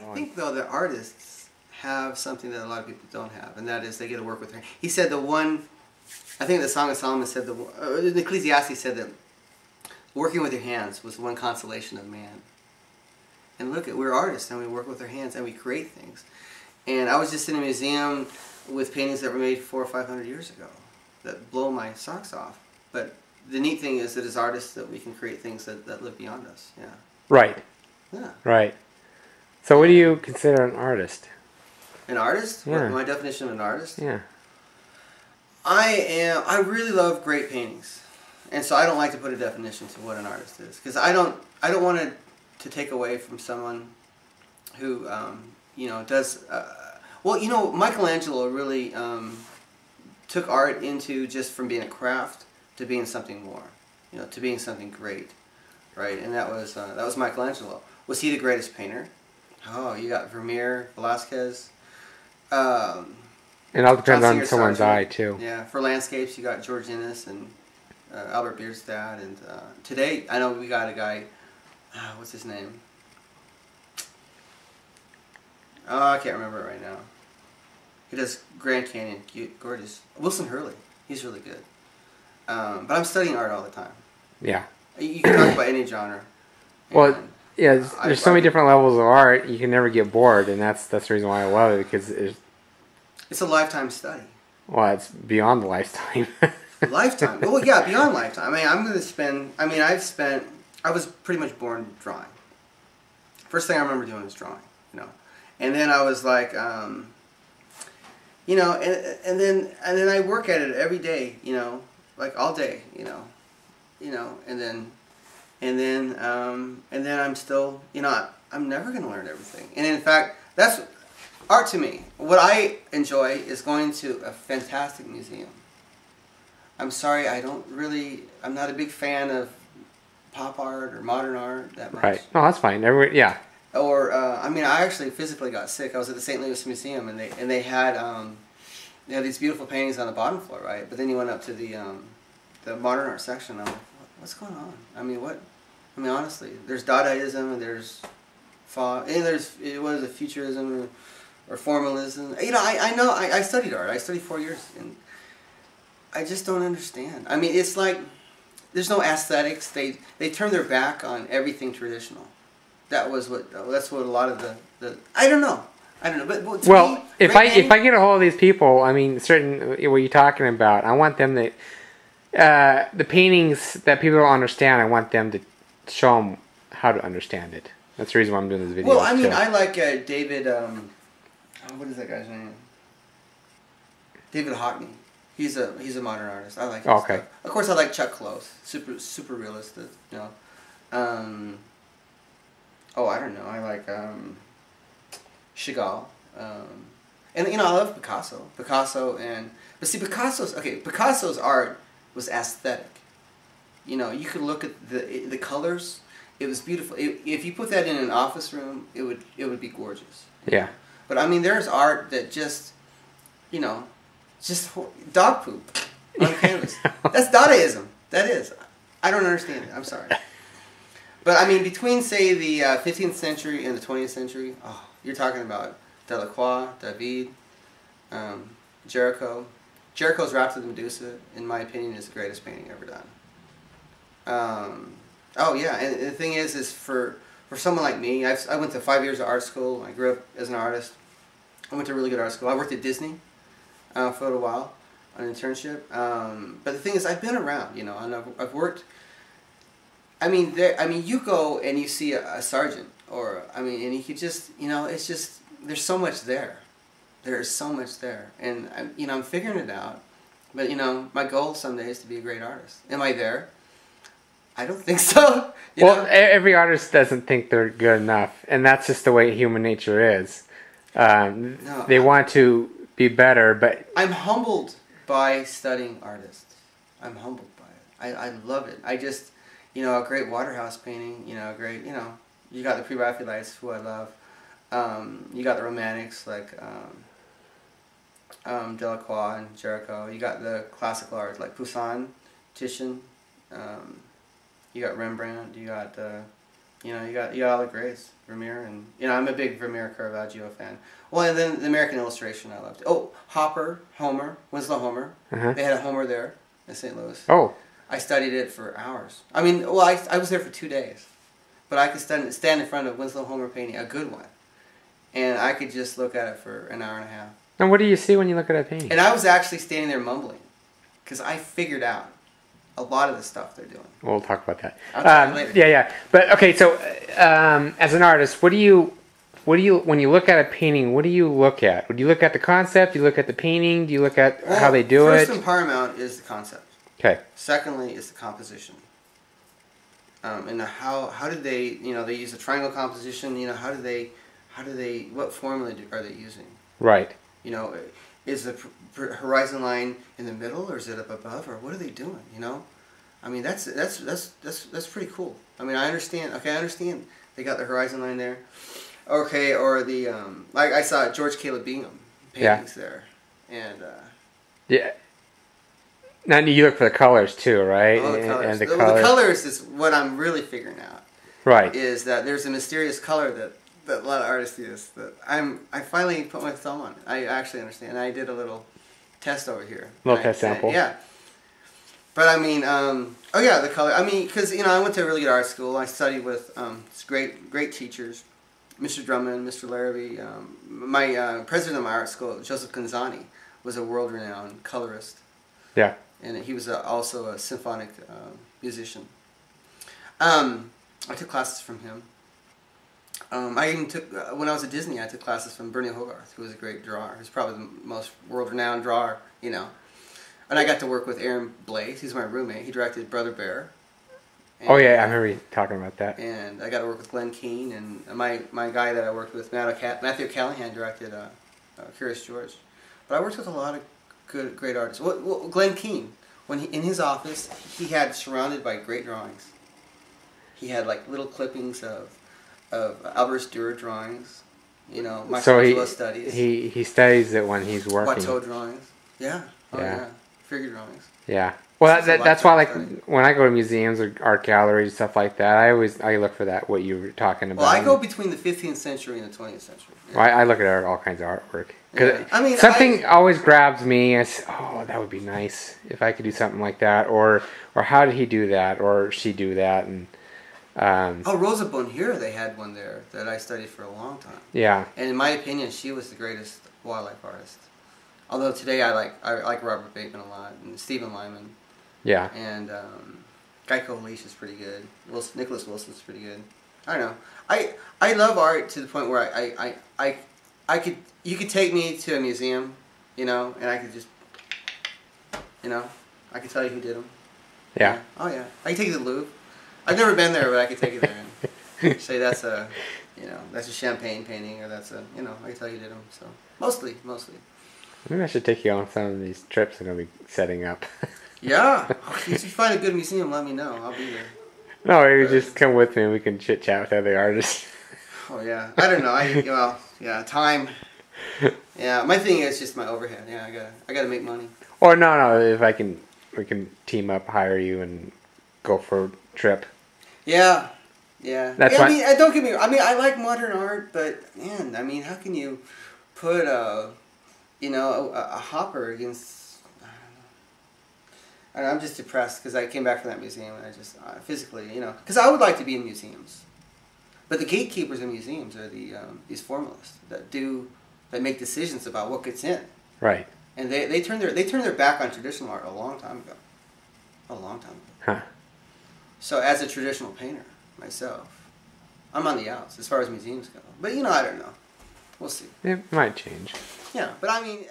I think though that artists have something that a lot of people don't have, and that is they get to work with her. He said the one, I think the Song of Solomon said the, uh, the Ecclesiastes said that working with your hands was the one consolation of man. And look at we're artists and we work with our hands and we create things. And I was just in a museum with paintings that were made four or five hundred years ago that blow my socks off. But the neat thing is that as artists that we can create things that, that live beyond us. Yeah. Right. Yeah. Right. So, what do you consider an artist? An artist? Yeah. My definition of an artist? Yeah. I am. I really love great paintings, and so I don't like to put a definition to what an artist is because I don't. I don't want to to take away from someone who um, you know does. Uh, well, you know, Michelangelo really um, took art into just from being a craft to being something more. You know, to being something great, right? And that was uh, that was Michelangelo. Was he the greatest painter? Oh, you got Vermeer, Velasquez. Um, It all depends on someone's Sargent. eye too. Yeah, for landscapes, you got George Inness and uh, Albert Bierstadt. And uh, today, I know we got a guy, uh, what's his name? Oh, I can't remember it right now. He does Grand Canyon, cute, gorgeous. Wilson Hurley, he's really good. Um, but I'm studying art all the time. Yeah. You can talk about any genre. Well, Yeah, there's, I- so I- many different levels of art. You can never get bored, and that's that's the reason why I love it because it's it's a lifetime study. well, it's beyond the lifetime. lifetime. Well, yeah, beyond lifetime. I mean, I'm going to spend. I mean, I've spent. I was pretty much born drawing. First thing I remember doing was drawing. You know, and then I was like, um, you know, and and then and then I work at it every day. You know, like all day. You know, you know, and then and then um, and then I'm still. You know, I'm never going to learn everything. And in fact, that's art to me. What I enjoy is going to a fantastic museum. I'm sorry, I don't really. I'm not a big fan of pop art or modern art that much. right? No, that's fine. Every yeah, Or uh, I mean, I actually physically got sick. I was at the St. Louis Museum, and they and they had um, they had these beautiful paintings on the bottom floor, right? But then you went up to the um, the modern art section. I'm like, what's going on? I mean, what? I mean, honestly, there's Dadaism and there's fa and there's it was a futurism or, or formalism. You know, I, I know I, I studied art. I studied four years, and I just don't understand. I mean, it's like there's no aesthetics. They they turn their back on everything traditional. That was what that's what a lot of the, the I don't know. I don't know, but, but Well, me, if I great if I get a hold of these people, I mean, certain what you're talking about, I want them to uh, the paintings that people don't understand. I want them to show them how to understand it. That's the reason why I'm doing this video. Well, I mean, too. I like uh, David. Um, oh, what is that guy's name? David Hockney. He's a he's a modern artist. I like. His Okay. Stuff. Of course, I like Chuck Close. Super super realist. uh, You know. Um, oh, I don't know. I like um, Chagall. Um, and you know, I love Picasso. Picasso and but see, Picasso's okay. Picasso's art was aesthetic. You know, you could look at the the colors. It was beautiful. It, if you put that in an office room, it would it would be gorgeous. yeah, But I mean, there's art that just, you know, just dog poop on canvas. That's Dadaism. That is. I don't understand it. I'm sorry. But I mean, between say the uh, 15th century and the 20th century, oh, you're talking about Delacroix, David, um, Géricault. Géricault's Raft of the Medusa, in my opinion, is the greatest painting ever done. Um, oh yeah, and the thing is, is for for someone like me, I've, I went to five years of art school. I grew up as an artist. I went to a really good art school. I worked at Disney uh, for a little while on an internship. Um, but the thing is, I've been around, you know, and I've, I've worked. I mean, there. I mean, you go and you see a, a Sargent, or I mean, and you could just, you know, it's just there's so much there. There is so much there, and I'm, you know, I'm figuring it out. But you know, my goal someday is to be a great artist. Am I there? I don't think so. You well, know? every artist doesn't think they're good enough, and that's just the way human nature is. Um, No, they I- want to be better, but I'm humbled by studying artists. I'm humbled by it. I, I love it. I just, you know, a great Waterhouse painting, you know, a great, you know, you got the Pre-Raphaelites, who I love. Um, you got the Romantics, like um, um, Delacroix and Géricault. You got the classical art, like Poussin, Titian. Um, you got Rembrandt. You got uh, You know, you got you got all the greats, Vermeer, and you know I'm a big Vermeer Caravaggio fan. Well, and then the American Illustration I loved. Oh, Hopper, Homer, Winslow Homer. Uh-huh. They had a Homer there in St. Louis. Oh, I studied it for hours. I mean, well, I, I was there for two days, but I could stand stand in front of Winslow Homer painting, a good one, and I could just look at it for an hour and a half. and what do you see when you look at a painting? And I was actually standing there mumbling, because I figured out a lot of the stuff they're doing. We'll talk about that. Um, yeah, yeah. But okay, so um, as an artist, what do you, what do you, when you look at a painting, what do you look at? Would you look at the concept? Do you look at the painting? Do you look at how they do first it? and paramount is the concept. Okay. Secondly, is the composition. Um, and how how did they you know they use a triangle composition you know how do they how do they what formula do, are they using Right. you know is the horizon line in the middle or is it up above or what are they doing you know I mean that's that's that's that's that's pretty cool I mean I understand okay I understand they got the horizon line there okay or the um, like I saw George Caleb Bingham Yeah. paintings there and uh, Yeah. Now you look for the colors too, right? all the And- colors And the the, colors. the colors is what I'm really figuring out Right. is that there's a mysterious color that, that a lot of artists use that I'm I finally put my thumb on it. I actually understand. I did a little test over here. Little test sample. Yeah. But I mean, um, oh yeah, the color. I mean, because you know, I went to a really good art school. I studied with um, great great teachers, Mr. Drummond, Mr. Larrabee. Um, my uh, president of my art school, Joseph Gonzani, was a world-renowned colorist Yeah. and he was a, also a symphonic uh, musician. Um, I took classes from him. Um, I even took uh, when I was at Disney. I took classes from Burne Hogarth, who was a great drawer. He's probably the most world-renowned drawer, you know. And I got to work with Aaron Blaise. He's my roommate. He directed Brother Bear. And, Oh yeah, I remember you talking about that. And I got to work with Glen Keane, and my my guy that I worked with, Matthew Matthew Callahan, directed uh, uh, Curious George. But I worked with a lot of good, great artists. Well, well, Glen Keane, when he in his office, he had surrounded by great drawings. He had like little clippings of of Albert Dürer drawings, you know, so he, studies, he he studies it when he's working. Watteau drawings. Yeah. Oh Yeah. yeah. Figure drawings. Yeah. Well, that, that's why, like, study. when I go to museums or art galleries stuff like that, I always I look for that what you were talking about. Well, I go between the 15th century and the 20th century. Yeah. I, I look at all kinds of artwork. Yeah. I mean, something always grabs me. I say, oh, that would be nice if I could do something like that, or or how did he do that, or she do that, and um, Oh, Rosa Bonheur, they had one there that I studied for a long time. yeah, And in my opinion, she was the greatest wildlife artist. Although today I like I like Robert Bateman a lot and Stephen Lyman yeah, and um, Geico Leash is pretty good. Wilson, Nicholas Wilson's pretty good. I don't know. I I love art to the point where I, I, I, I, I could you could take me to a museum, you know, and I could just, you know, I could tell you who did them. yeah. Oh yeah. I can take you to the Louvre. I've never been there, but I could take you there and say that's a, you know, that's a champagne painting or that's a, you know, I can tell you did them. So mostly, mostly. Maybe I should take you on some of these trips I'm gonna be setting up. Yeah. if you find a good museum, let me know. I'll be there. no, maybe just come with me and we can chit chat with other artists. Oh yeah. I don't know. I well, yeah, time. Yeah, my thing is just my overhead. Yeah, I gotta, I gotta make money. Or no, no, if I can, we can team up, hire you, and go for a trip. Yeah, yeah. That's yeah, I mean, I don't get me. I mean, I like modern art, but man, I mean, how can you put a, you know, a, a hopper against? I don't know. I'm just depressed because I came back from that museum and I just uh, physically, you know, because I would like to be in museums, but the gatekeepers in museums are the um, these formalists that do that make decisions about what gets in, Right. and they, they turn their they turn their back on traditional art a long time ago, a long time ago. Huh. So as a traditional painter myself, I'm on the outs as far as museums go. But you know, I don't know. We'll see. It might change. Yeah, but I mean.